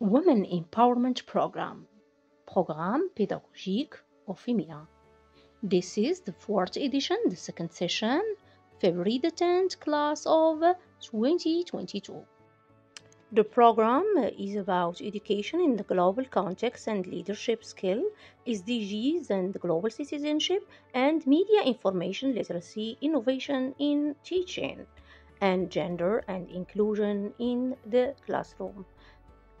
Women Empowerment Program Programme pédagogique au féminin. This is the fourth edition, the second session, February the 10th class of 2022. The program is about education in the global context and leadership skill, SDGs and global citizenship, and media information literacy, innovation in teaching, and gender and inclusion in the classroom.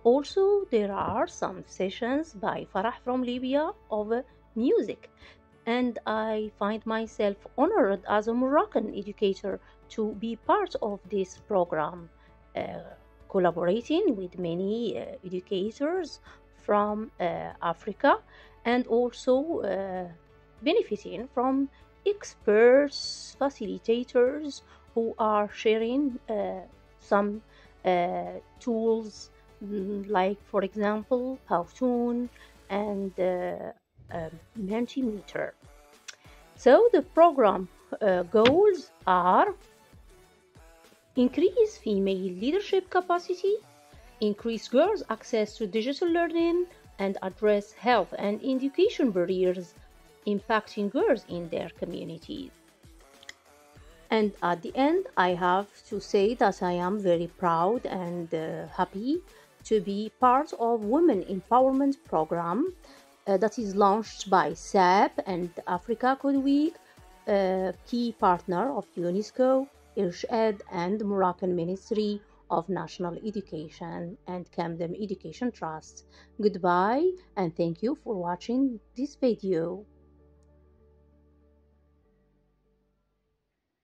Also, there are some sessions by Farah from Libya of music, and I find myself honored as a Moroccan educator to be part of this program, uh, collaborating with many uh, educators from uh, Africa and also uh, benefiting from experts, facilitators who are sharing uh, some uh, tools like, for example, Powtoon and uh, um, Mentimeter. So the program uh, goals are increase female leadership capacity, increase girls' access to digital learning, and address health and education barriers impacting girls in their communities. And at the end, I have to say that I am very proud and uh, happy to be part of Women Empowerment Program uh, that is launched by SAP and Africa Code Week, uh, key partner of UNESCO, Irish Aid, and Moroccan Ministry of National Education and Camden Education Trust. Goodbye and thank you for watching this video.